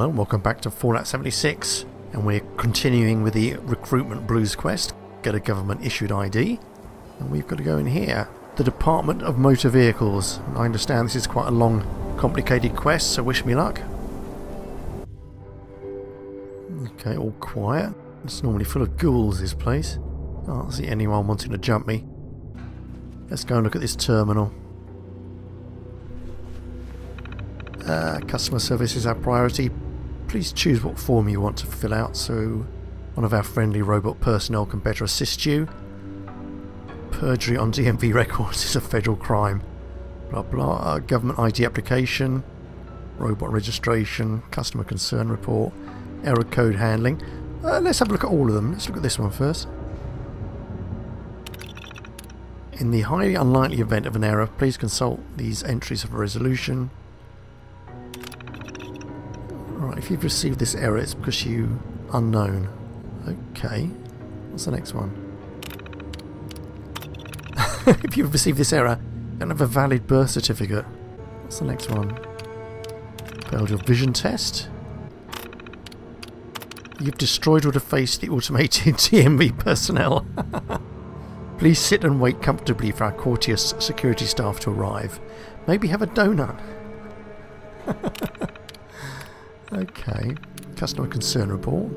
Hello, welcome back to Fallout 76, and we're continuing with the Recruitment Blues quest. Get a government issued ID, and we've got to go in here. The Department of Motor Vehicles. I understand this is quite a long, complicated quest, so wish me luck. Okay, all quiet. It's normally full of ghouls, this place. I don't see anyone wanting to jump me. Let's go and look at this terminal. Uh, customer service is our priority. Please choose what form you want to fill out so one of our friendly robot personnel can better assist you. Perjury on DMV records is a federal crime. Blah blah. Government ID application, robot registration, customer concern report, error code handling. Uh, let's have a look at all of them. Let's look at this one first. In the highly unlikely event of an error, please consult these entries for resolution. Right, if you've received this error, it's because you unknown. Okay. What's the next one? if you've received this error, you don't have a valid birth certificate. What's the next one? Failed your vision test. You've destroyed or defaced the automated DMV personnel. Please sit and wait comfortably for our courteous security staff to arrive. Maybe have a donut. Okay. Customer concern report.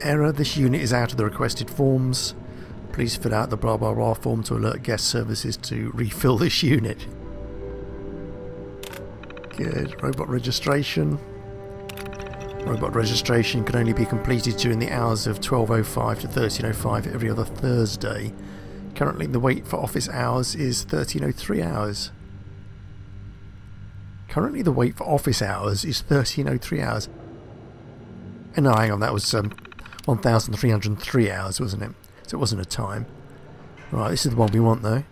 Error. This unit is out of the requested forms. Please fill out the blah blah blah form to alert guest services to refill this unit. Good. Robot registration. Robot registration can only be completed during the hours of 12.05 to 13.05 every other Thursday. Currently the wait for office hours is 13.03 hours. Currently the wait for office hours is 13.03 hours. And no, hang on, that was um, 1,303 hours, wasn't it? So it wasn't a time. Right, this is the one we want though.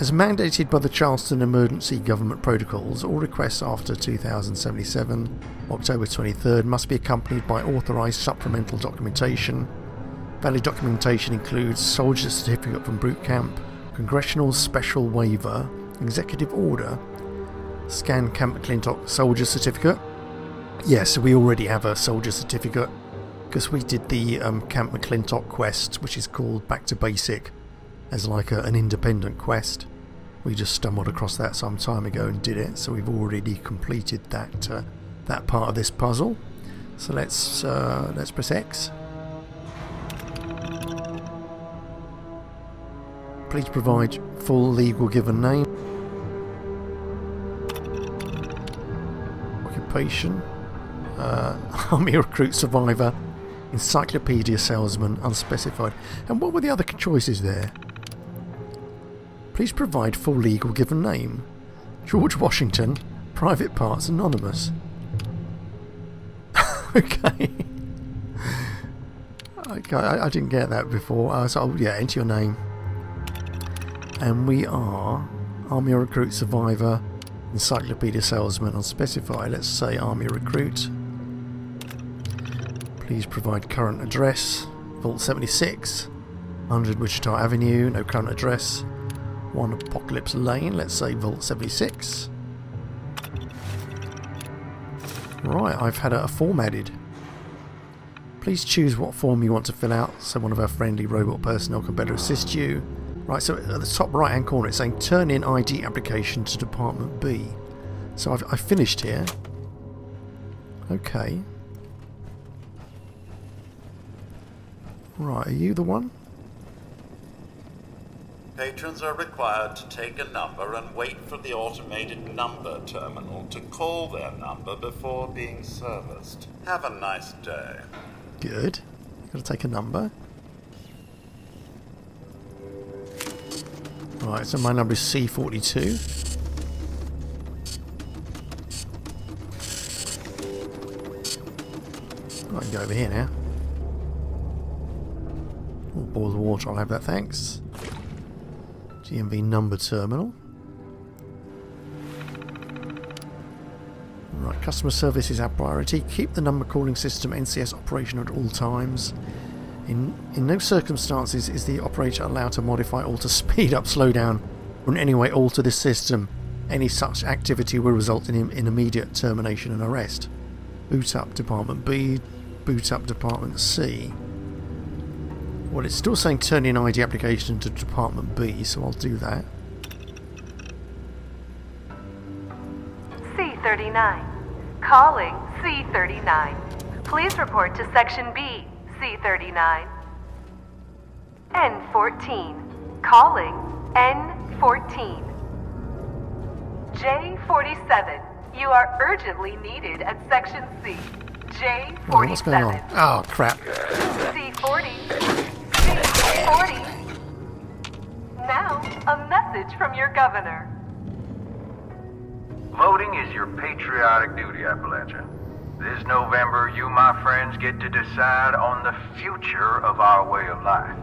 As mandated by the Charleston Emergency Government Protocols, all requests after 2077, October 23rd, must be accompanied by authorised supplemental documentation. Valid documentation includes Soldier Certificate from Boot Camp, Congressional Special Waiver, Executive Order, Scan Camp McClintock Soldier Certificate. Yes, we already have a Soldier Certificate because we did the um, Camp McClintock quest, which is called Back to Basic as like a, an independent quest. We just stumbled across that some time ago and did it, so we've already completed that uh, that part of this puzzle. So let's uh, let's press X. Please provide full legal given name, occupation, uh, army recruit survivor, encyclopedia salesman, unspecified. And what were the other choices there? Please provide full legal given name. George Washington, private parts anonymous. okay. okay, I, I, didn't get that before. Uh, so, yeah, enter your name. And we are Army Recruit Survivor, Encyclopedia Salesman unspecified. Let's say Army Recruit. Please provide current address. Vault 76, 100 Wichita Avenue, no current address. 1 Apocalypse Lane, let's say Vault 76. Right, I've had a, a form added. Please choose what form you want to fill out so one of our friendly robot personnel can better assist you. Right, so at the top right hand corner it's saying turn in ID application to Department B. So I've, I've finished here. Okay. Right, are you the one? Patrons are required to take a number and wait for the automated number terminal to call their number before being serviced. Have a nice day. Good. You've Gotta take a number. Right, so my number is C42. I can go over here now. Oh, boil the water, I'll have that, thanks. DMV number terminal. Right, customer service is our priority. Keep the number calling system NCS operational at all times. In, in no circumstances is the operator allowed to modify, alter, speed up, slow down, or in any way alter this system. Any such activity will result in in immediate termination and arrest. Boot up Department B, boot up Department C. Well, it's still saying turn in ID application to Department B, so I'll do that. C39. Calling C39. Please report to Section B, C39. N14. Calling N14. J47. You are urgently needed at Section C. J47. Oh, what's going on? Oh, crap. C40. C40. Now, a message from your governor. Voting is your patriotic duty, Appalachia. This November, you, my friends, get to decide on the future of our way of life.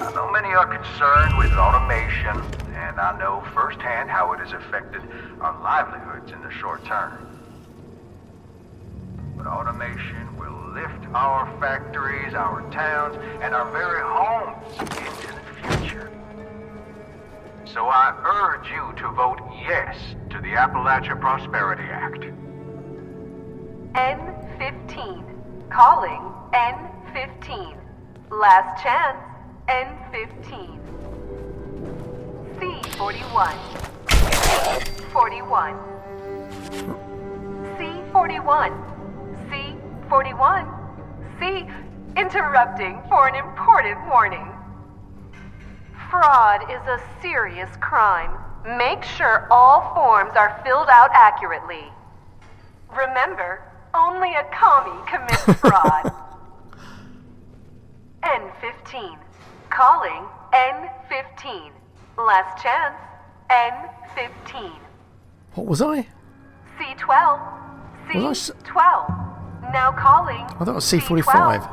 I know many are concerned with automation, and I know firsthand how it has affected our livelihoods in the short term. But automation will lift our factories, our towns, and our very homes into the future. So I urge you to vote yes to the Appalachia Prosperity Act. N15. Calling N15. Last chance, N15. C41. 41. C41. C41. C. Interrupting for an important warning. Fraud is a serious crime. Make sure all forms are filled out accurately. Remember, only a commie commits fraud. N15. Calling N15. Last chance, N15. What was I? C12. Was I s- C12. Now calling. I thought it was C45.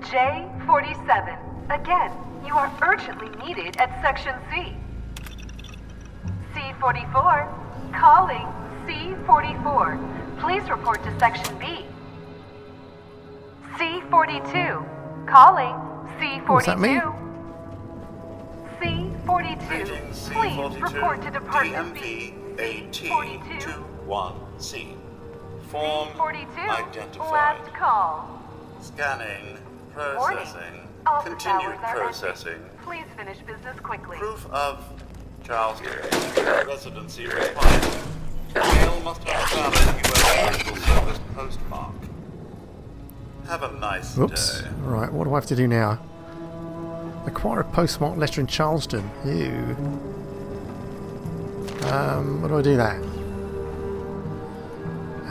J47. Again, you are urgently needed at Section C. C44. Calling C44. Please report to Section B. C42. Calling C42. Was that me? C42. Greetings, Please C42, report to Department B. DMV AT21C. Form C42. identified. Last call. Scanning, Warning. processing, Office continued processing. ending. Please finish business quickly. Proof of Charleston residency required. Mail must have U.S. Postal Service postmark. Have a nice Oops. day. Right, what do I have to do now? Acquire a postmark letter in Charleston. Ew. Um, what do I do that?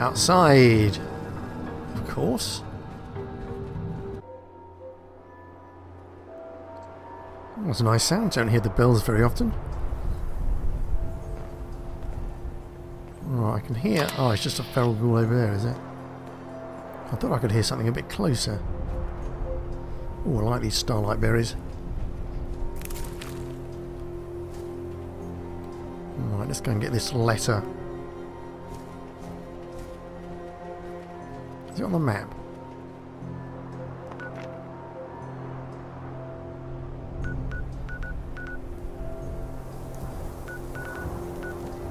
Outside. Of course. That was a nice sound. Don't hear the bells very often. Right, I can hear. Oh, it's just a feral ghoul over there, is it? I thought I could hear something a bit closer. Oh, I like these starlight berries. Right, let's go and get this letter. Is it on the map?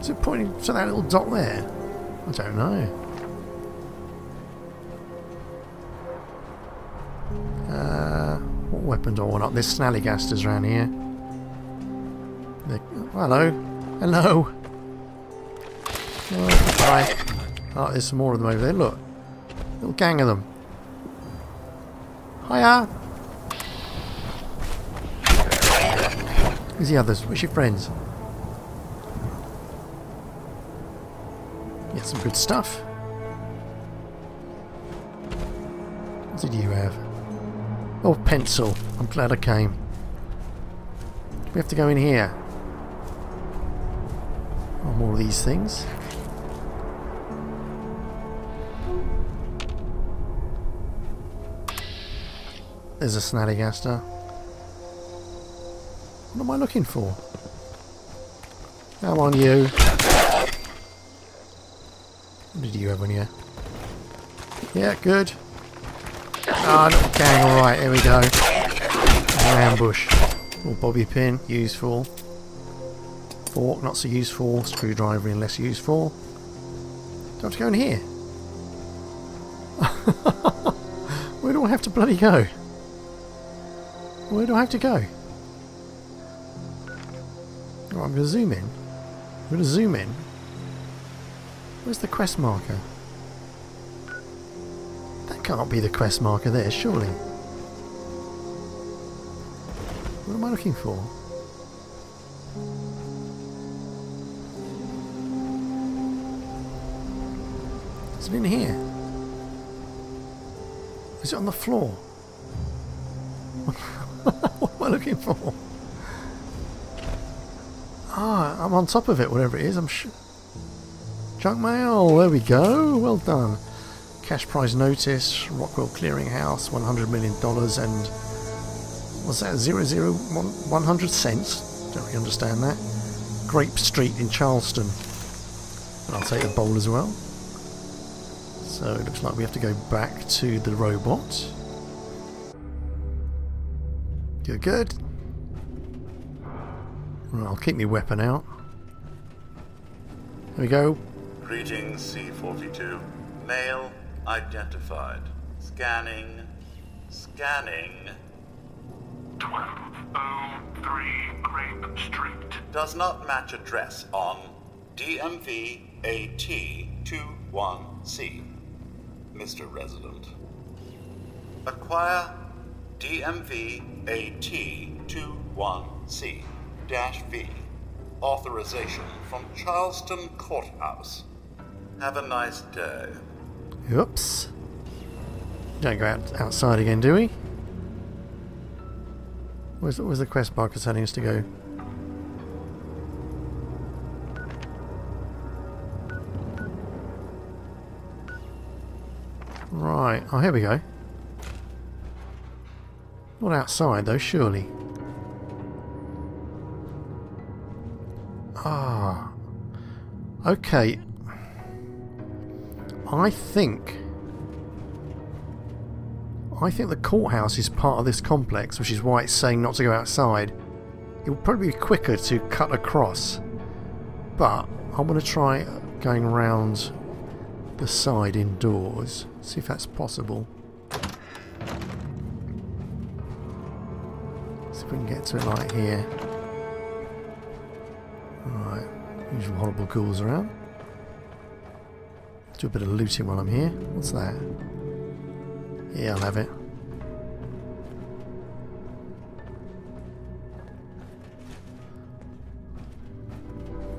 Is it pointing to that little dot there? I don't know. Uh, what weapon do I want up? There's snallygasters around here. Hello. Hello. Oh, hi. Oh, there's some more of them over there. Look. Little gang of them. Hiya. Who's the others? Where's your friends? Get some good stuff. What did you have? Oh, pencil. I'm glad I came. We have to go in here. Oh, more of these things. There's a snallygaster. What am I looking for? Come on, you. Did you have on you? Yeah, good. Ah, little gang, alright, here we go. Ambush. Little bobby pin, useful. Fork, not so useful. Screwdriver, in less useful. Do I have to go in here? Where do I have to bloody go? Where do I have to go? Oh, I'm going to zoom in. I'm going to zoom in. Where's the quest marker? That can't be the quest marker there, surely. What am I looking for? Is it in here? Is it on the floor? what am I looking for? Ah, I'm on top of it, whatever it is. I'm sure. Junk mail, there we go. Well done. Cash prize notice, Rockwell Clearinghouse, $100 million, and was that zero zero one one hundred cents? Don't really understand that. Grape Street in Charleston. And I'll take a bowl as well. So it looks like we have to go back to the robot. Good, good. I'll keep my weapon out. There we go. Greetings, C-42. Mail identified. Scanning. Scanning. 1203 Grape Street. Does not match address on DMV AT21C. Mr. Resident. Acquire DMV AT21C dash V. Authorization from Charleston Courthouse. Have a nice day. Oops. Don't go out outside again, do we? Where's, where's the quest marker telling us to go? Right. Oh, here we go. Not outside, though, surely. Ah. Okay. I think... I think the courthouse is part of this complex, which is why it's saying not to go outside. It would probably be quicker to cut across. But I'm going to try going around the side indoors. See if that's possible. See if we can get to it like here. Alright, usual horrible ghouls around. Do a bit of looting while I'm here. What's that? Yeah, I'll have it.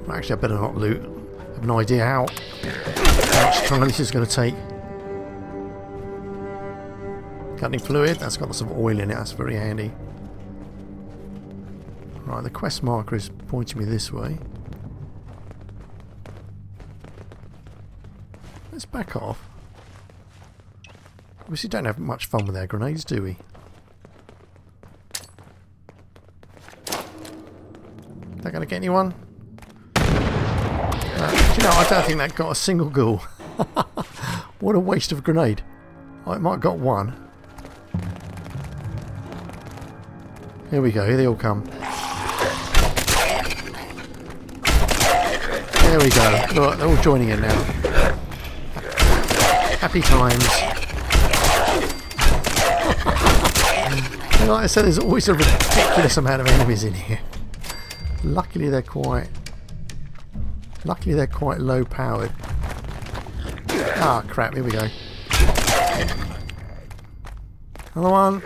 Actually, I better not loot. I have no idea how, how much time this is going to take. Any fluid? That's got lots of oil in it. That's very handy. Right, the quest marker is pointing me this way. Let's back off. Obviously don't have much fun with our grenades, do we? That gonna get anyone? Uh, you know, I don't think that got a single ghoul. what a waste of a grenade. Oh, it might have got one. Here we go, here they all come. There we go. Look, they're all joining in now. Happy times. and like I said, there's always a ridiculous amount of enemies in here. Luckily they're quite... Luckily they're quite low powered. Ah, crap, here we go. Another one.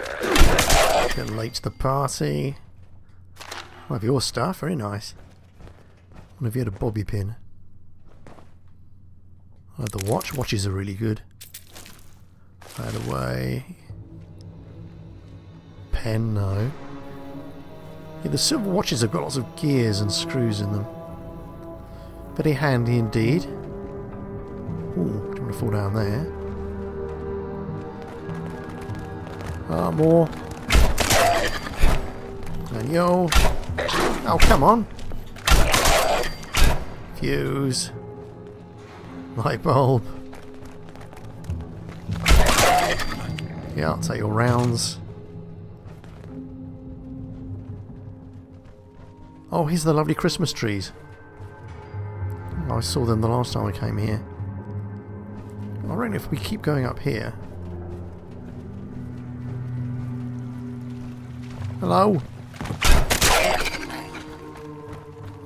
Getting late to the party. One of your stuff, very nice. One of you had a bobby pin. Had the watch. Watches are really good. Fade away. Pen, no. Yeah, the silver watches have got lots of gears and screws in them. Very handy indeed. Ooh, don't want to fall down there. Ah, more. And yo. Oh, come on. Fuse. Light bulb. Yeah, I'll take your rounds. Oh, here's the lovely Christmas trees. Oh, I saw them the last time I came here. I reckon if we keep going up here... Hello?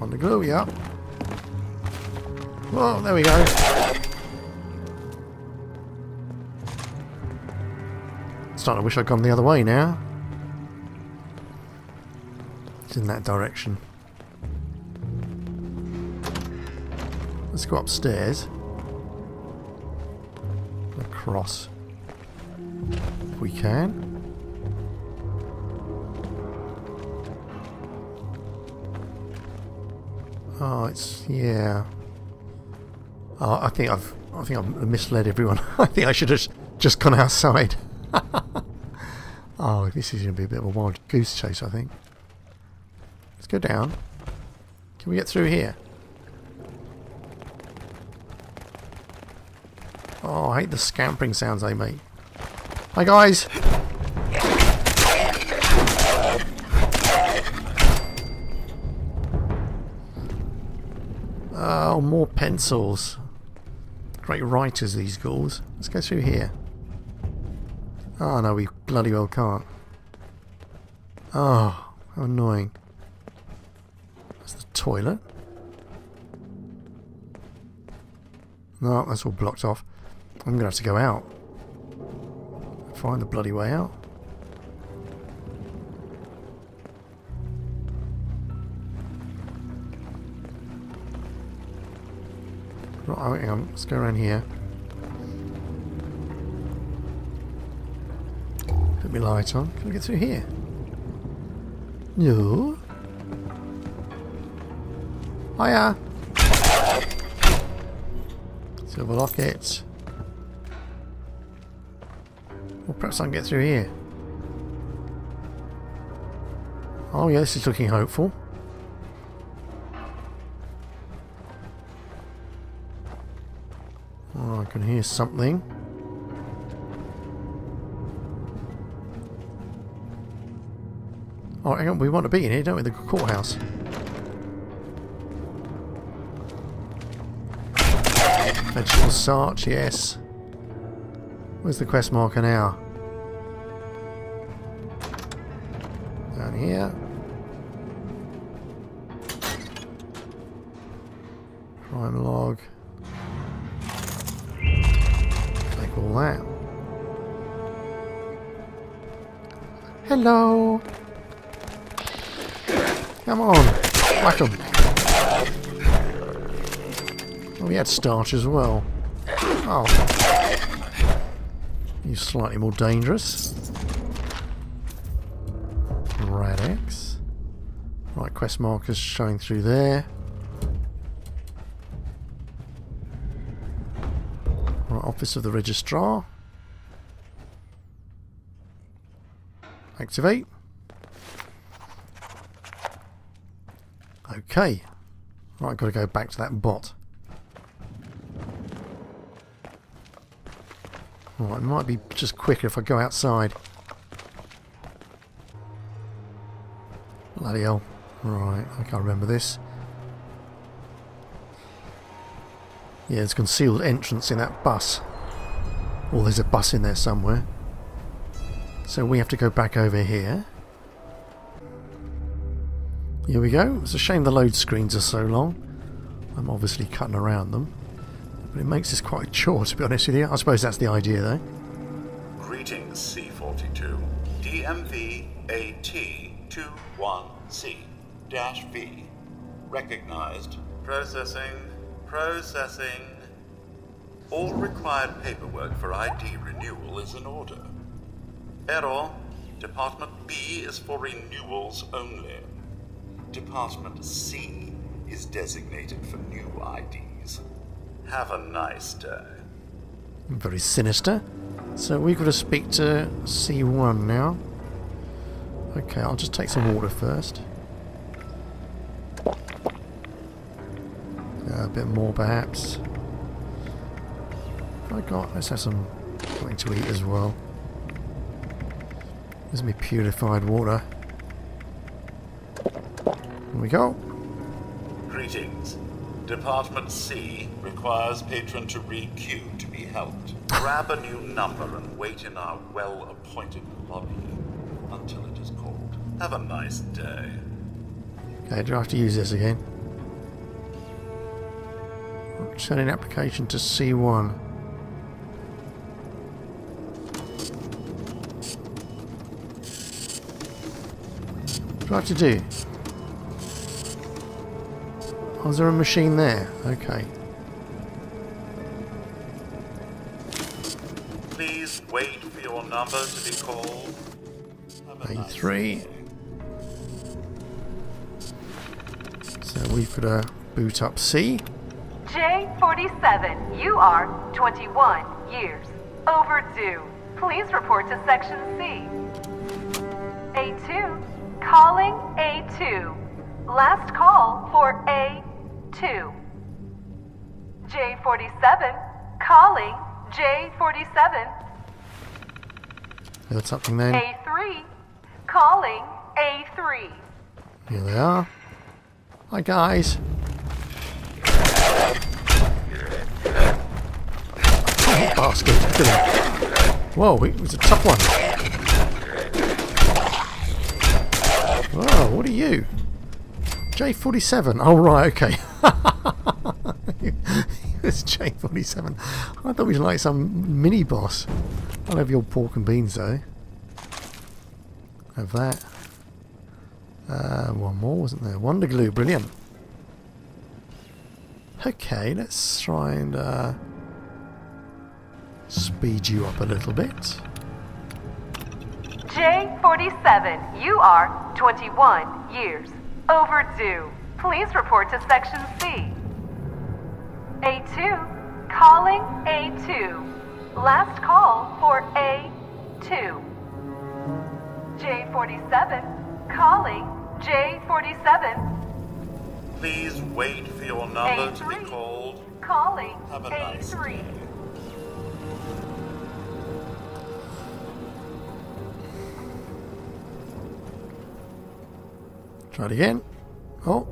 On the glue, yeah. Oh, there we go. Starting to wish I'd gone the other way now. It's in that direction. Let's go upstairs. Across. If we can. Oh, it's yeah. Oh, I think I've I think I've misled everyone. I think I should have just gone outside. this is going to be a bit of a wild goose chase, I think. Let's go down. Can we get through here? Oh, I hate the scampering sounds they make. Hi guys! Oh, more pencils. Great writers, these ghouls. Let's go through here. Oh no, we bloody well can't. Oh, how annoying. That's the toilet. No, that's all blocked off. I'm going to have to go out. Find the bloody way out. Right, hang on. Let's go around here. Put my light on. Can we get through here? No. Hiya. Silver locket. Well, perhaps I can get through here. Oh, yeah, this is looking hopeful. Oh, I can hear something. Hang on, we want to be in here, don't we? The courthouse. Vegetable starch, yes. Where's the quest marker now? Starch as well. Oh. He's slightly more dangerous. Rad-X. Right, quest markers showing through there. Right, Office of the Registrar. Activate. Okay. Right, got to go back to that bot. It might be just quicker if I go outside. Bloody hell. Right, I can't remember this. Yeah, there's concealed entrance in that bus. Or there's a bus in there somewhere. So we have to go back over here. Here we go. It's a shame the load screens are so long. I'm obviously cutting around them. But it makes this quite a chore, to be honest with you. I suppose that's the idea, though. Greetings, C-42. DMV AT21C-V. Recognized. Processing. Processing. All required paperwork for ID renewal is in order. Error. Department B is for renewals only. Department C is designated for new IDs. Have a nice day. Very sinister. So we've got to speak to C1 now. Okay, I'll just take some water first. Uh, a bit more perhaps. I got, let's have some something to eat as well. There's me purified water. Here we go. Greetings. Department C requires patron to re-queue to be helped. Grab a new number and wait in our well-appointed lobby until it is called. Have a nice day. Okay, do I have to use this again? Sending application to C1. What do I have to do? Oh, is there a machine there? Okay. Please wait for your number to be called. A nice A3. So we've got to boot up C. J47, you are 21 years overdue. Please report to Section C. A2, calling A2. Last call for A2. J47, calling J47. Got something then. A3, calling A3. Here they are. Hi guys. Oh, bastard. Look at him. Whoa, it was a tough one. Whoa, what are you? J47. Oh, right, okay. he was J47. I thought he was like some mini boss. I'll have your pork and beans though. Have that. Uh, one more, wasn't there? Wonder glue, brilliant. Okay, let's try and uh, speed you up a little bit. J47, you are 21 years overdue. Please report to Section C. A2, calling A2. Last call for A2. J47, calling J47. Please wait for your number to be called. Calling Have a nice A3. day. Try it again. Oh.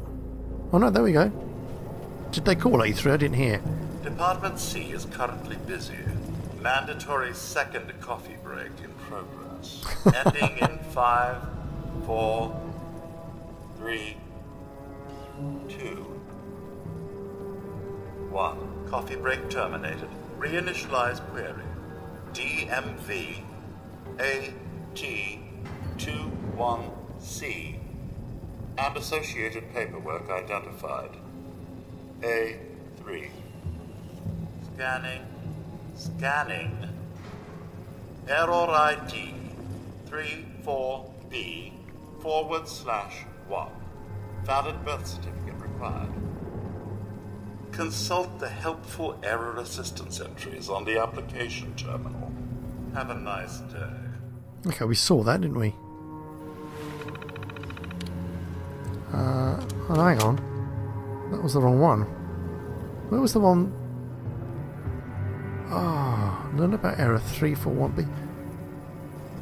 Oh no, there we go. Did they call A3? I didn't hear. Department C is currently busy. Mandatory second coffee break in progress. Ending in five, four, three, two, one. Coffee break terminated. Reinitialize query. DMV AT21C and associated paperwork identified. A3. Scanning. Scanning. Error ID 34B forward slash 1. Valid birth certificate required. Consult the helpful error assistance entries on the application terminal. Have a nice day. Okay, we saw that, didn't we? Oh, hang on. That was the wrong one. Where was the one? Ah, oh, learn about error 341B.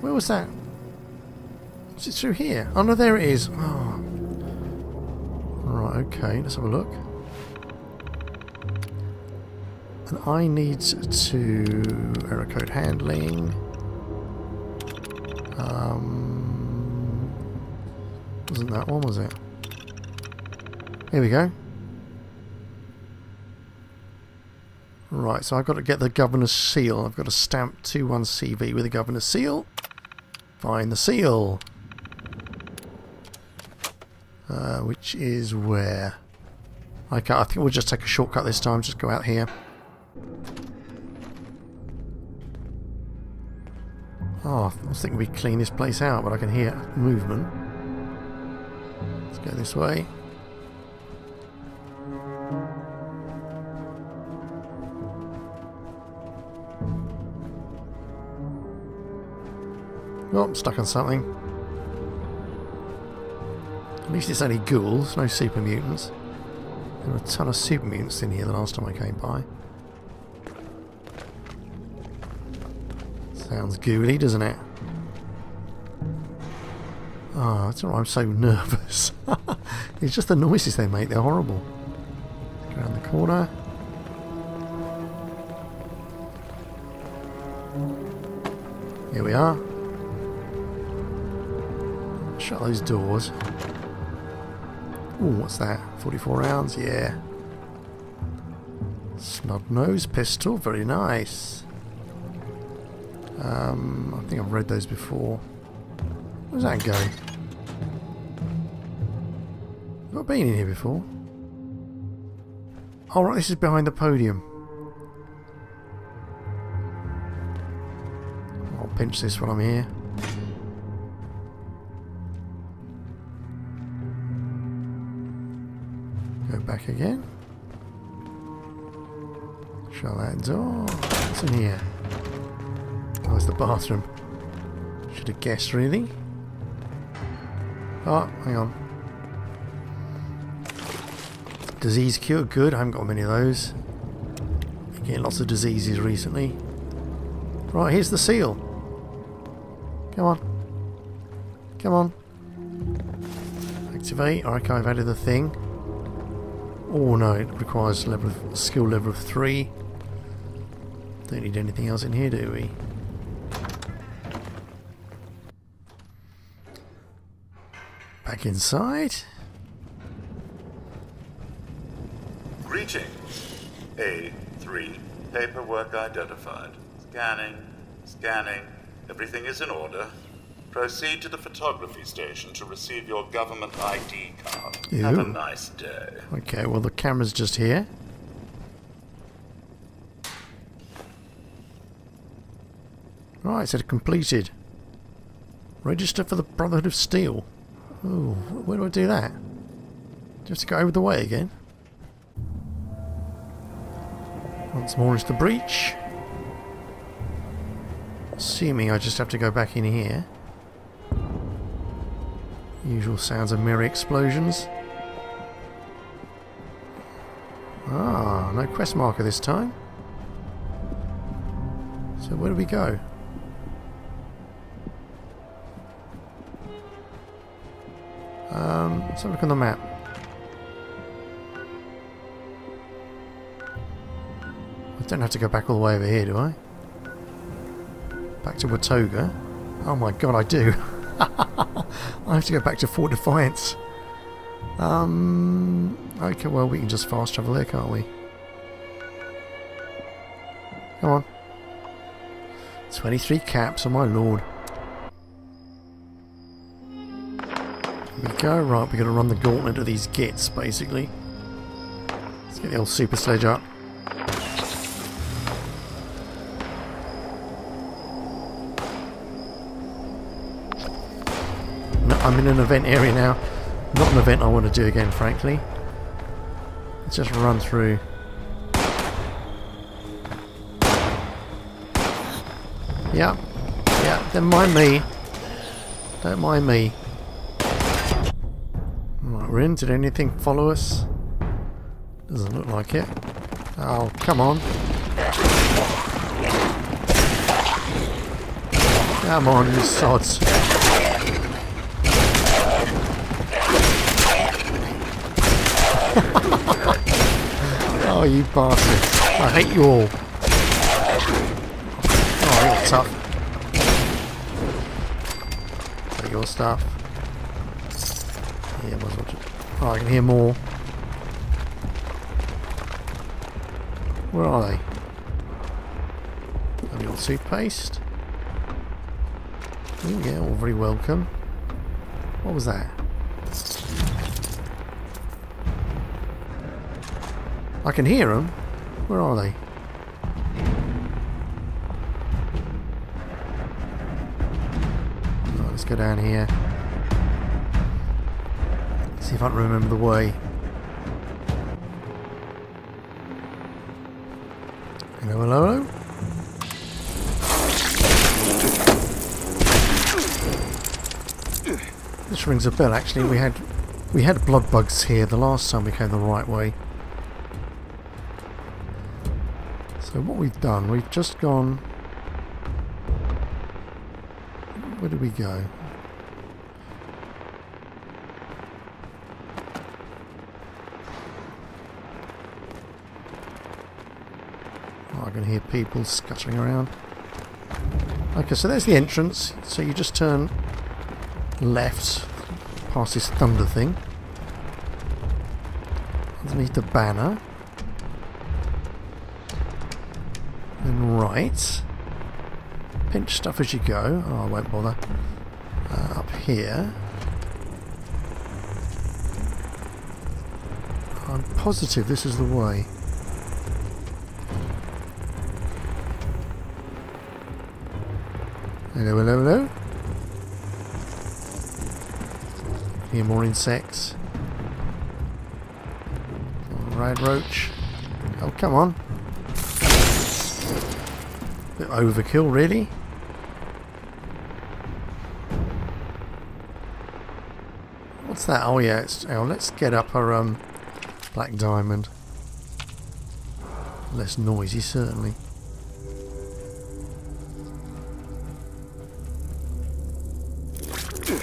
Where was that? Is it through here? Oh no, there it is. Oh. Right, okay, let's have a look. And I need to error code handling. Um, wasn't that one, was it? Here we go. Right, so I've got to get the governor's seal. I've got to stamp 21CV with the governor's seal. Find the seal. Uh, which is where? Okay, I think we'll just take a shortcut this time. Just go out here. Oh, I was thinking we'd clean this place out, but I can hear movement. Let's go this way. Oh, I'm stuck on something. At least it's only ghouls, no super mutants. There were a ton of super mutants in here the last time I came by. Sounds ghouly, doesn't it? Ah, oh, it's alright, I'm so nervous. It's just the noises they make, they're horrible. Around the corner. Here we are. Shut those doors. Ooh, what's that? 44 rounds? Yeah. Snub nose pistol, very nice. Um, I think I've read those before. Where's that going? Have been in here before? Oh right, this is behind the podium. I'll pinch this while I'm here. Again. Shut that door. What's in here? Oh, it's the bathroom. Should have guessed, really. Oh, hang on. Disease cure, good. I haven't got many of those. Been getting lots of diseases recently. Right, here's the seal. Come on. Come on. Activate. Archive added the thing. Oh no, it requires level of, skill level of 3. Don't need anything else in here, do we? Back inside. Greetings. A3. Paperwork identified. Scanning. Scanning. Everything is in order. Proceed to the photography station to receive your government ID card. Have a nice day. Okay, well the camera's just here. Right, said completed. Register for the Brotherhood of Steel. Oh, where do I do that? Do you have to go over the way again? Once more is the breach. Assuming I just have to go back in here. Usual sounds of merry explosions. Ah, no quest marker this time. So where do we go? Um, let's have a look on the map. I don't have to go back all the way over here, do I? Back to Watoga? Oh my god, I do. I have to go back to Fort Defiance. Um, okay, well, we can just fast travel there, can't we? Come on. 23 caps, oh my lord. Here we go, right, we're going to run the gauntlet of these gits, basically. Let's get the old super sledge up. I'm in an event area now. Not an event I want to do again, frankly. Let's just run through. Yeah, yeah, don't mind me. Don't mind me. Right, we're in. Did anything follow us? Doesn't look like it. Oh, come on. Come on, you sods. Oh, you bastards. I hate you all. Oh, you're tough. Take your stuff. Yeah, might well Oh, I can hear more. Where are they? A little toothpaste. Oh, yeah, all very welcome. What was that? I can hear them. Where are they? Right, let's go down here. See if I can remember the way. Hello, hello, hello. This rings a bell. Actually, we had we had blood bugs here the last time we came the right way. what we've done, we've just gone... Where do we go? Oh, I can hear people scuttering around. Okay, so there's the entrance. So you just turn left past this thunder thing. Underneath the banner. Right. Pinch stuff as you go. Oh, I won't bother. Uh, up here. I'm positive this is the way. Hello, hello, hello. Hear more insects. Rad roach. Oh, come on. Bit overkill, really. What's that? Oh yeah, it's, oh, let's get up our um, black diamond. Less noisy, certainly.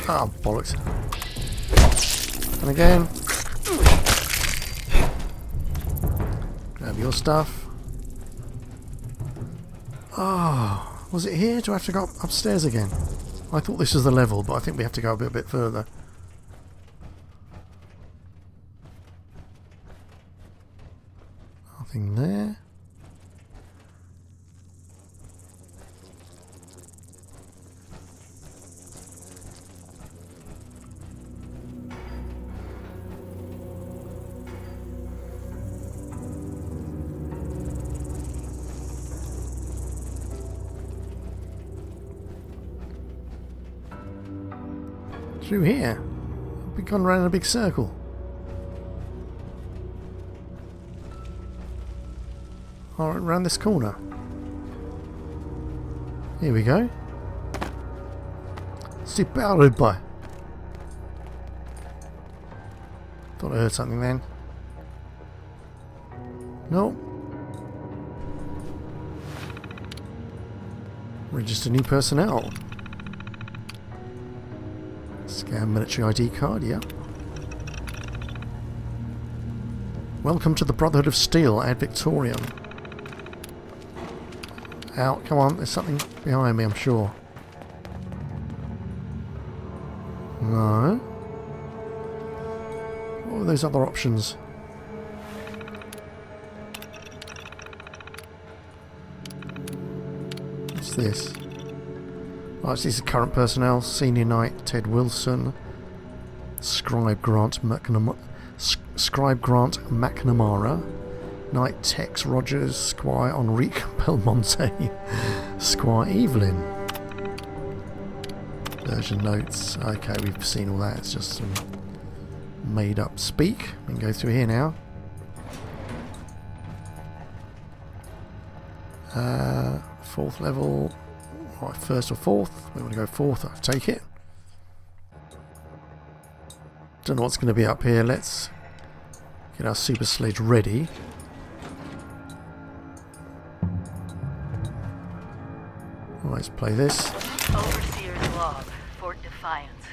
Ah, oh, bollocks. And again. Grab your stuff. Ah, oh, was it here? Do I have to go upstairs again? I thought this was the level, but I think we have to go a bit, a bit further. Through here. We've gone around in a big circle. Alright, around this corner. Here we go. Superb by. Thought I heard something then. No. Register new personnel. Scan military ID card, yeah. Welcome to the Brotherhood of Steel, Ad Victoriam. Out, come on, there's something behind me, I'm sure. No. What are those other options? What's this? Right, so this is current personnel. Senior Knight Ted Wilson. Scribe Grant McNamara. Scribe Grant McNamara. Knight Tex Rogers. Squire Enrique Belmonte. Squire Evelyn. Version notes. Okay, we've seen all that. It's just some made up speak. We can go through here now. Uh, fourth level. Right, first or fourth? We want to go fourth, I'll take it. Don't know what's going to be up here. Let's get our super sledge ready. let's play this. Overseer's log, Fort Defiance.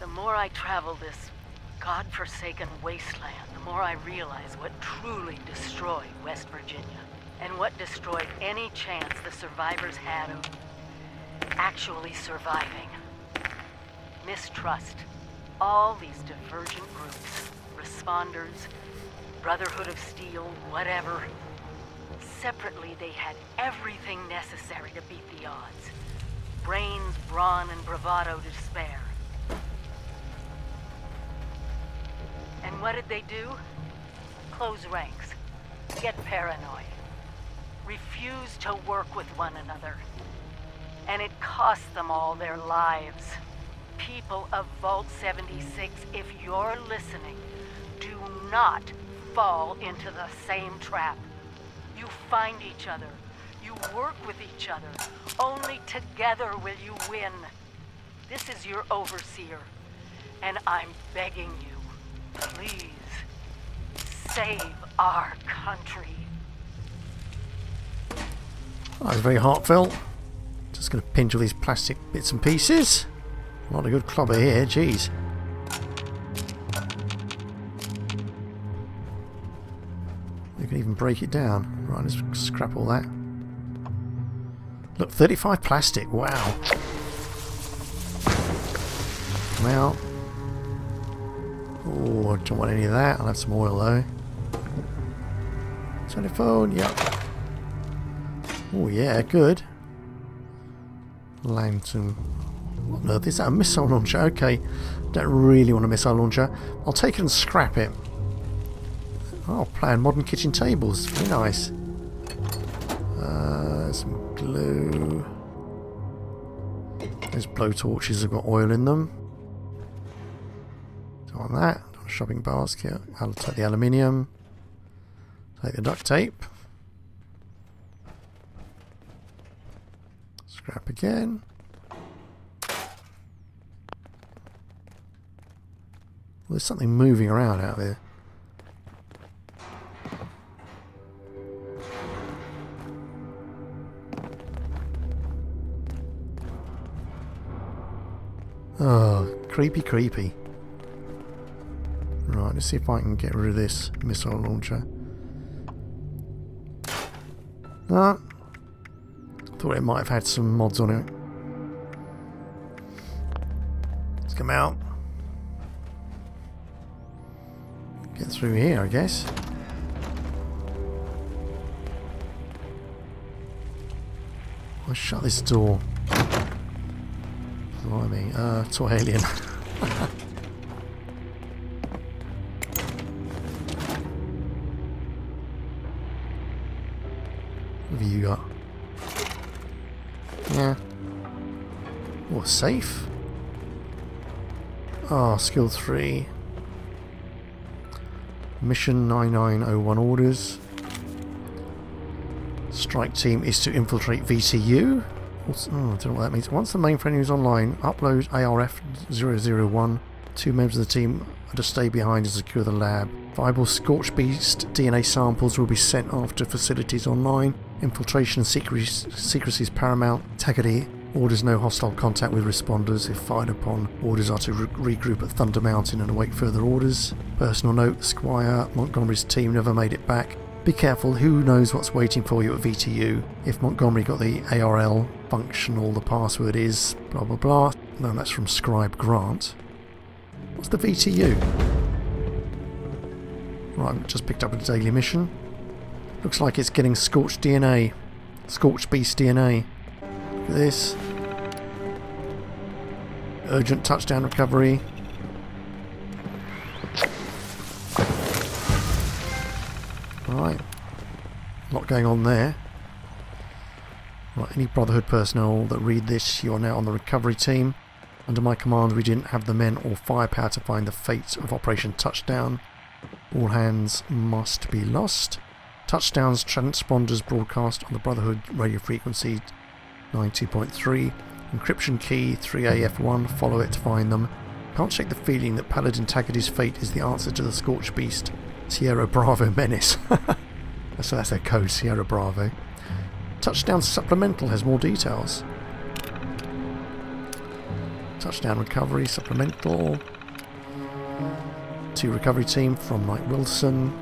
The more I travel this god-forsaken wasteland, the more I realize what truly destroyed West Virginia and what destroyed any chance the survivors had of actually surviving. Mistrust. All these divergent groups, responders, Brotherhood of Steel, whatever. Separately, they had everything necessary to beat the odds. Brains, brawn, and bravado to spare. And what did they do? Close ranks. Get paranoid refuse to work with one another. And it cost them all their lives. People of Vault 76, if you're listening, do not fall into the same trap. You find each other. You work with each other. Only together will you win. This is your overseer. And I'm begging you, please, save our country. That was very heartfelt. Just going to pinch all these plastic bits and pieces. Not a good clobber here, jeez. You can even break it down. Right, let's scrap all that. Look, 35 plastic. Wow. Come out. Oh, I don't want any of that. I'll have some oil though. Telephone, yep. Oh yeah, good. Lantern. What on earth is that? A missile launcher? Okay. Don't really want a missile launcher. I'll take it and scrap it. Oh, plan modern kitchen tables. Very nice. Uh, some glue. Those blowtorches have got oil in them. So on that, shopping basket. I'll take the aluminium. Take the duct tape. Scrap again. Well, there's something moving around out there. Oh, creepy, creepy. Right, let's see if I can get rid of this missile launcher. Ah, thought it might have had some mods on it. Let's come out. Get through here, I guess. I'll shut this door. Blimey, uh, toy alien. what have you got? Yeah. Oh, safe? Ah, oh, skill 3. Mission 9901 orders. Strike team is to infiltrate VTU. Oh, I don't know what that means. Once the mainframe is online, upload ARF 001. Two members of the team are to stay behind and secure the lab. Viable Scorch Beast DNA samples will be sent off to facilities online. Infiltration secrecy, is paramount. Taggerdy orders no hostile contact with responders. If fired upon, orders are to re regroup at Thunder Mountain and await further orders. Personal note, Squire Montgomery's team never made it back. Be careful, who knows what's waiting for you at VTU. If Montgomery got the ARL functional, the password is blah blah blah. No, that's from Scribe Grant. What's the VTU? Right, just picked up a daily mission. Looks like it's getting Scorched DNA. Scorched Beast DNA. Look at this. Urgent touchdown recovery. Alright. A lot going on there. Right, any Brotherhood personnel that read this, you are now on the recovery team. Under my command, we didn't have the men or firepower to find the fate of Operation Touchdown. All hands must be lost. Touchdowns transponders broadcast on the Brotherhood radio frequency 92.3. Encryption key 3AF1, follow it to find them. Can't shake the feeling that Paladin Taggerdy's fate is the answer to the Scorch Beast. Sierra Bravo Menace. so that's their code, Sierra Bravo. Touchdown Supplemental has more details. Touchdown Recovery Supplemental. Two recovery team from Mike Wilson.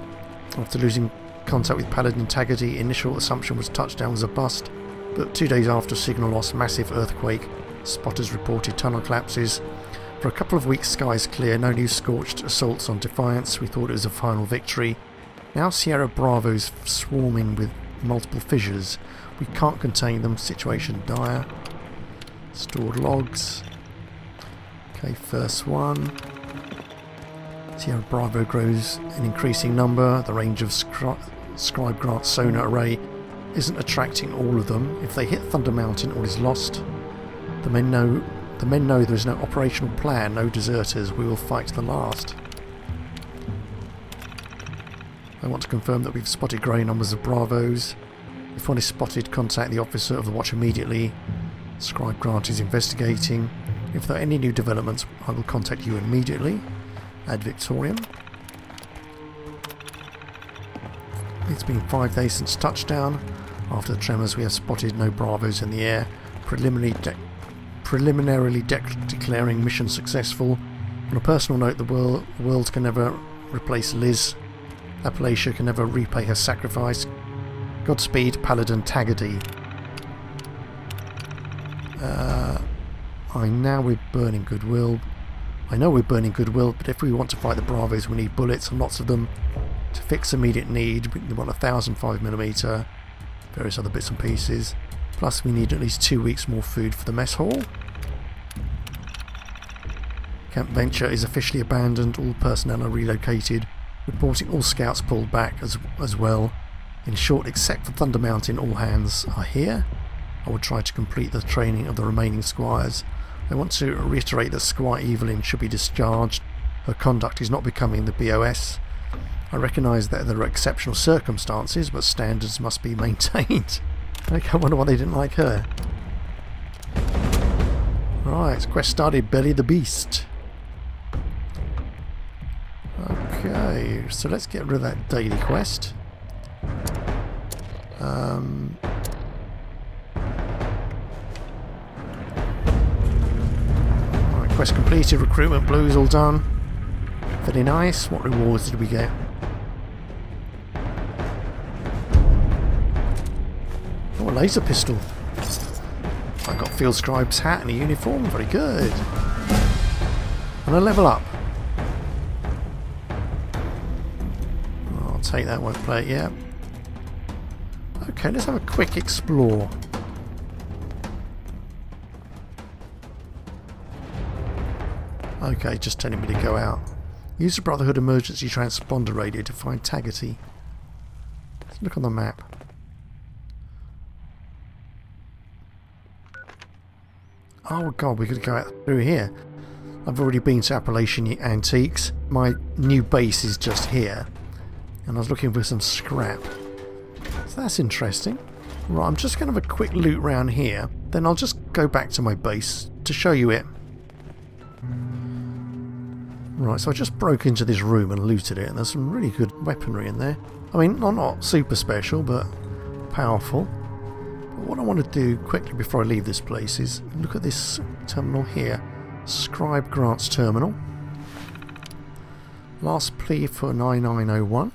After losing contact with Paladin Taggerdy, initial assumption was touchdown was a bust, but two days after signal loss, massive earthquake, spotters reported tunnel collapses. For a couple of weeks, skies clear, no new scorched assaults on Defiance. We thought it was a final victory. Now Sierra Bravo's swarming with multiple fissures. We can't contain them. Situation dire. Stored logs. Okay, first one. Sierra Bravo grows in increasing number. The range of Scri Scribe Grant's sonar array isn't attracting all of them. If they hit Thunder Mountain, all is lost. The men know the men know there is no operational plan, no deserters. We will fight to the last. I want to confirm that we've spotted growing numbers of Bravos. If one is spotted, contact the officer of the watch immediately. Scribe Grant is investigating. If there are any new developments, I will contact you immediately. Ad Victoriam. It's been five days since touchdown. After the tremors, we have spotted no Bravos in the air. Preliminary de preliminarily de declaring mission successful. On a personal note, the world, world can never replace Liz. Appalachia can never repay her sacrifice. Godspeed, Paladin Taggerdy. Uh, I now we're burning goodwill. I know we're burning goodwill, but if we want to fight the Bravos, we need bullets and lots of them. To fix immediate need, we want a thousand five millimeter, various other bits and pieces. Plus, we need at least two weeks more food for the mess hall. Camp Venture is officially abandoned. All personnel are relocated. Reporting all scouts pulled back as as well. In short, except for Thunder Mountain, all hands are here. I will try to complete the training of the remaining squires. I want to reiterate that Squire Evelyn should be discharged. Her conduct is not becoming the BOS. I recognise that there are exceptional circumstances, but standards must be maintained. okay, I wonder why they didn't like her. Right, quest started Belly the Beast. Okay, so let's get rid of that daily quest. Um, quest completed, recruitment blues all done. Very nice. What rewards did we get? Oh, a laser pistol. I got Field Scribe's hat and a uniform. Very good. And a level up. I'll take that, won't play it yet. Okay, let's have a quick explore. Okay, just telling me to go out. Use the Brotherhood emergency transponder radio to find Taggerdy. Let's look on the map. Oh god, going to go out through here. I've already been to Appalachian Antiques. My new base is just here. And I was looking for some scrap. So that's interesting. Right, I'm just going to have a quick loot round here. Then I'll just go back to my base to show you it. Right, so I just broke into this room and looted it, and there's some really good weaponry in there. I mean, not, not super special, but powerful. But what I want to do quickly before I leave this place is look at this terminal here. Scribe Grants Terminal. Last plea for 9901.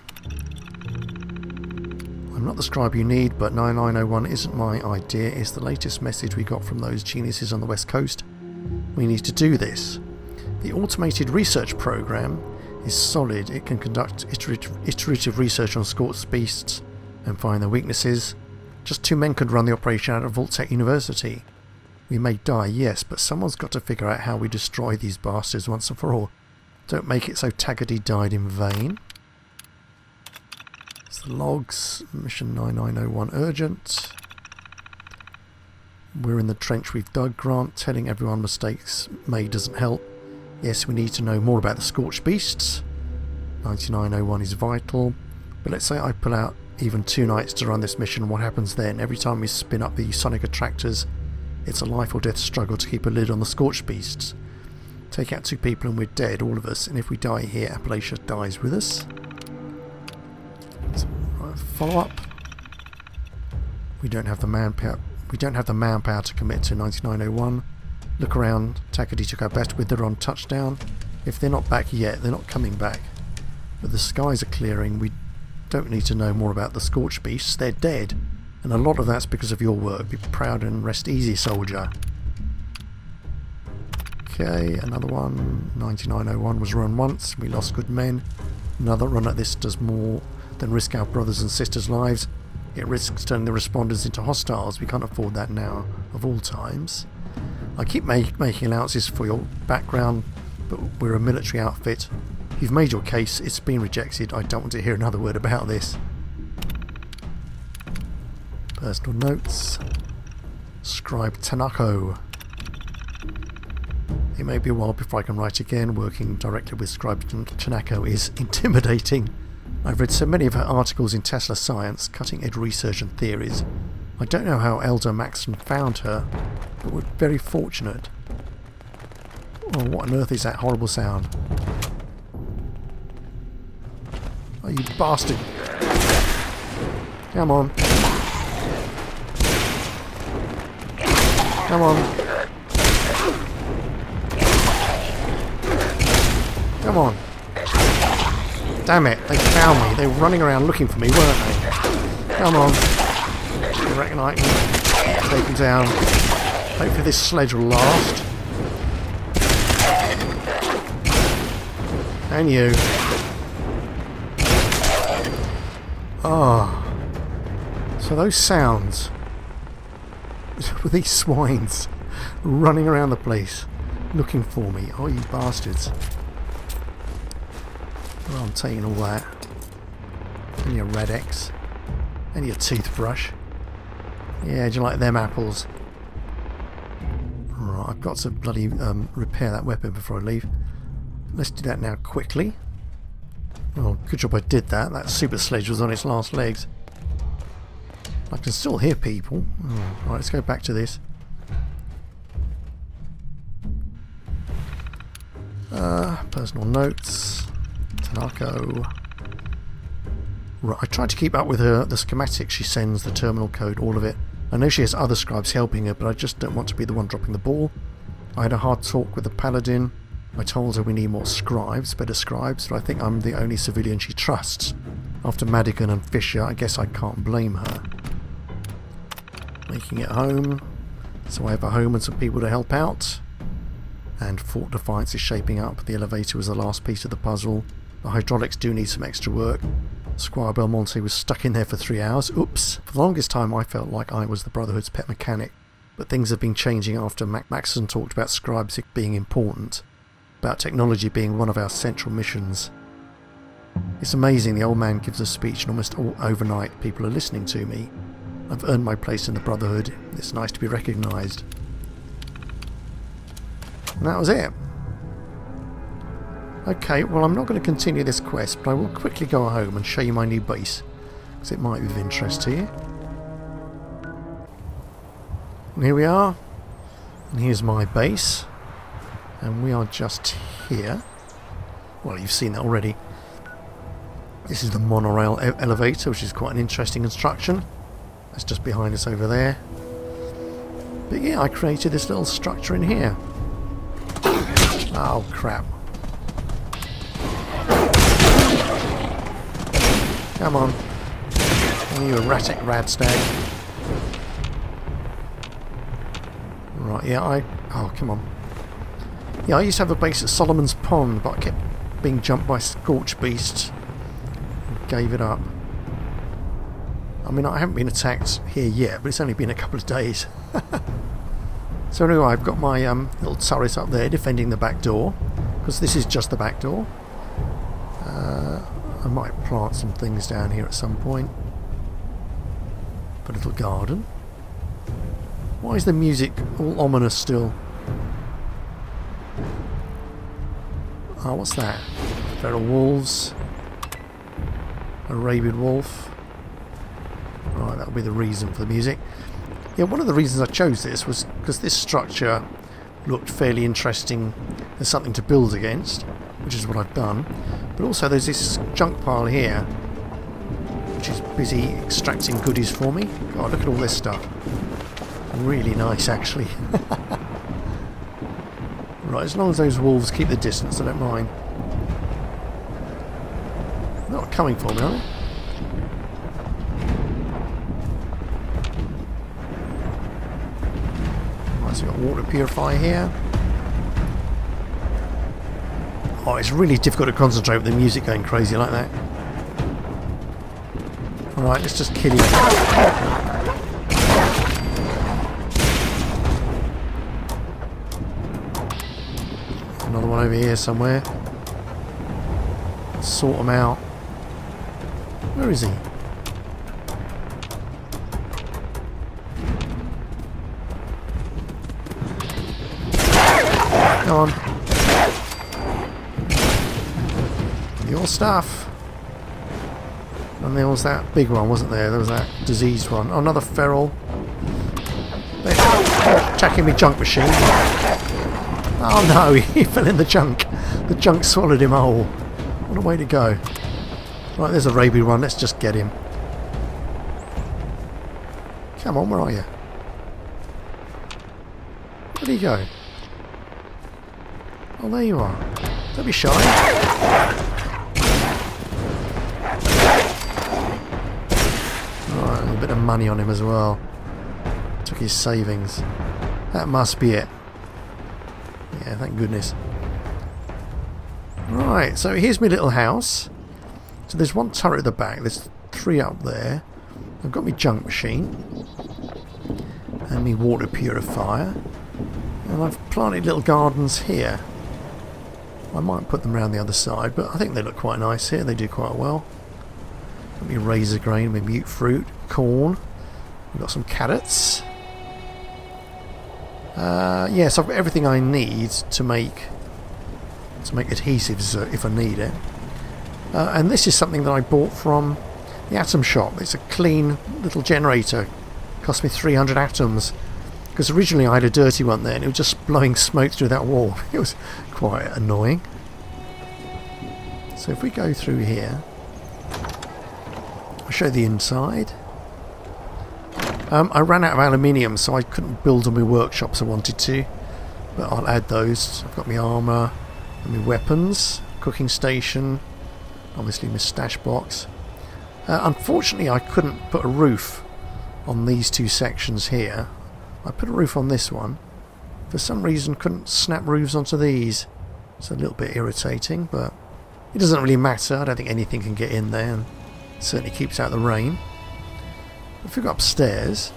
I'm not the scribe you need, but 9901 isn't my idea. It's the latest message we got from those geniuses on the west coast. We need to do this. The automated research program is solid. It can conduct iterative, research on Scorched beasts and find their weaknesses. Just two men could run the operation out of Vault-Tec University. We may die, yes, but someone's got to figure out how we destroy these bastards once and for all. Don't make it so Taggerdy died in vain. It's the logs. Mission 9901 urgent. We're in the trench we've dug, Grant. Telling everyone mistakes made doesn't help. Yes, we need to know more about the Scorched Beasts. 9901 is vital. But let's say I pull out even two nights to run this mission, what happens then? Every time we spin up the sonic attractors, it's a life or death struggle to keep a lid on the Scorched Beasts. Take out two people and we're dead, all of us, and if we die here, Appalachia dies with us. Follow up. We don't have the manpower. We don't have the manpower to commit to 9901. Look around. Taggerdy took our best with her on touchdown. If they're not back yet, they're not coming back. But the skies are clearing. We don't need to know more about the Scorched Beasts. They're dead. And a lot of that's because of your work. Be proud and rest easy, soldier. Okay, another one. 9901 was run once. We lost good men. Another run at this does more than risk our brothers and sisters' lives. It risks turning the responders into hostiles. We can't afford that now, of all times. I keep make, making allowances for your background, but we're a military outfit. You've made your case, it's been rejected. I don't want to hear another word about this. Personal notes. Scribe Tanako. It may be a while before I can write again. Working directly with Scribe Tanako is intimidating. I've read so many of her articles in Tesla Science, cutting edge research and theories. I don't know how Elder Maxson found her, but we're very fortunate. Oh, what on earth is that horrible sound? Oh, you bastard! Come on. Come on. Come on. Damn it, they found me. They were running around looking for me, weren't they? Come on. I reckon I can take them down. Hopefully this sledge will last. And you. Ah. So those sounds were these swines running around the place looking for me. Oh, you bastards. Well, I'm taking all that. And your Rad-X. And your toothbrush. Yeah, do you like them apples? Right, I've got to bloody um, repair that weapon before I leave. Let's do that now quickly. Oh, good job I did that. That super sledge was on its last legs. I can still hear people. Oh, right, let's go back to this. Uh, personal notes. Tanako. Right, I tried to keep up with her, the schematics she sends, the terminal code, all of it. I know she has other scribes helping her, but I just don't want to be the one dropping the ball. I had a hard talk with the paladin. I told her we need more scribes, better scribes, but I think I'm the only civilian she trusts. After Madigan and Fisher, I guess I can't blame her. Making it home. So I have a home and some people to help out. And Fort Defiance is shaping up. The elevator was the last piece of the puzzle. The hydraulics do need some extra work. Squire Belmonte was stuck in there for three hours. Oops. For the longest time I felt like I was the Brotherhood's pet mechanic. But things have been changing after Mac Maxson talked about scribes being important. About technology being one of our central missions. It's amazing the old man gives a speech and almost all overnight people are listening to me. I've earned my place in the Brotherhood. It's nice to be recognised. And that was it. Okay, well I'm not going to continue this quest, but I will quickly go home and show you my new base, because it might be of interest to you. And here we are, and here's my base, and we are just here. Well, you've seen that already. This is the monorail elevator, which is quite an interesting construction. That's just behind us over there. But yeah, I created this little structure in here. Oh, crap. Come on. You erratic rad radstag. Right, yeah, I... Oh, come on. Yeah, I used to have a base at Solomon's Pond, but I kept being jumped by Scorch Beasts. Gave it up. I mean, I haven't been attacked here yet, but it's only been a couple of days. so anyway, I've got my um, little turret up there defending the back door, because this is just the back door. Might plant some things down here at some point. A little garden. Why is the music all ominous still? Oh, what's that? Feral wolves. A rabid wolf. Right, that'll be the reason for the music. Yeah, one of the reasons I chose this was because this structure looked fairly interesting There's something to build against, which is what I've done. But also there's this junk pile here, which is busy extracting goodies for me. God, look at all this stuff. Really nice, actually. right, as long as those wolves keep the distance, I don't mind. They're not coming for me, are they? Right, so we've got water purifier here. Oh, it's really difficult to concentrate with the music going crazy like that. Alright, let's just kill him. Another one over here somewhere. Sort them out. Where is he? Stuff. And there was that big one, wasn't there? There was that diseased one. Oh, another feral. They're attacking me junk machine. Oh no, he fell in the junk. The junk swallowed him whole. What a way to go. Right, there's a rabid one. Let's just get him. Come on, where are you? Where'd he go? Oh, there you are. Don't be shy. Money on him as well. Took his savings. That must be it. Yeah, thank goodness. Right, so here's my little house. So there's one turret at the back, there's three up there. I've got my junk machine. And my water purifier. And I've planted little gardens here. I might put them around the other side, but I think they look quite nice here. They do quite well. Got me razor grain, my mute fruit, corn. We've got some carrots. Uh, yes, I've got everything I need to make to make adhesives uh, if I need it. Uh, and this is something that I bought from the Atom Shop. It's a clean little generator. Cost me 300 atoms. Because originally I had a dirty one there and it was just blowing smoke through that wall. It was quite annoying. So if we go through here, I'll show the inside. Um, I ran out of aluminium so I couldn't build on my workshops I wanted to. But I'll add those. I've got my armour my weapons, cooking station, obviously my stash box. Uh, unfortunately I couldn't put a roof on these two sections here. I put a roof on this one. For some reason couldn't snap roofs onto these. It's a little bit irritating but it doesn't really matter. I don't think anything can get in there and certainly keeps out the rain. If we go upstairs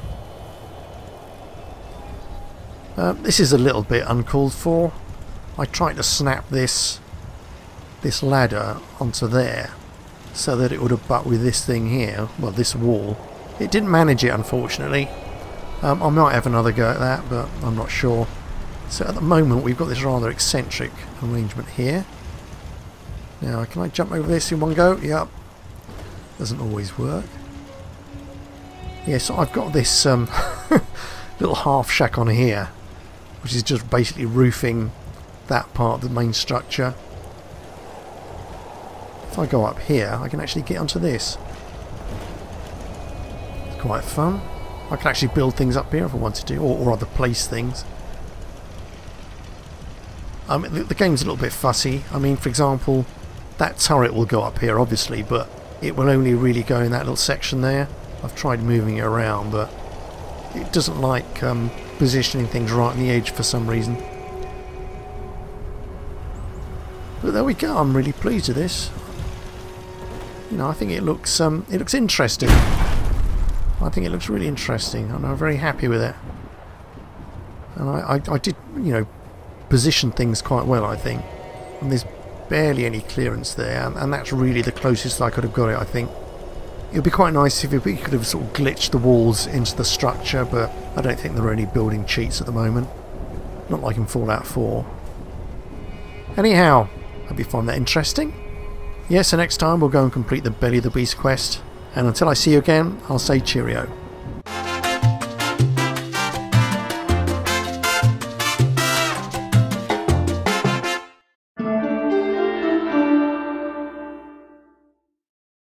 uh, this is a little bit uncalled for. I tried to snap this this ladder onto there so that it would abut with this thing here, well this wall. It didn't manage it unfortunately. Um, I might have another go at that but I'm not sure. So at the moment we've got this rather eccentric arrangement here. Now can I jump over this in one go? Yep. Doesn't always work. Yeah, so I've got this um, little half shack on here which is just basically roofing that part of the main structure. If I go up here, I can actually get onto this. It's quite fun. I can actually build things up here if I wanted to, or, or other place things. Um, the, the game's a little bit fussy. I mean, for example, that turret will go up here, obviously, but it will only really go in that little section there. I've tried moving it around, but it doesn't like um, positioning things right on the edge for some reason. But there we go. I'm really pleased with this. You know, I think it looks um, it looks interesting. I think it looks really interesting, and I'm very happy with it. And I, I, I did, you know, position things quite well. I think, and there's barely any clearance there, and, and that's really the closest I could have got it. I think. It would be quite nice if we could have sort of glitched the walls into the structure, but I don't think there are any building cheats at the moment. Not like in Fallout 4. Anyhow, hope you find that interesting. Yes, so next time we'll go and complete the Belly of the Beast quest. And until I see you again, I'll say cheerio.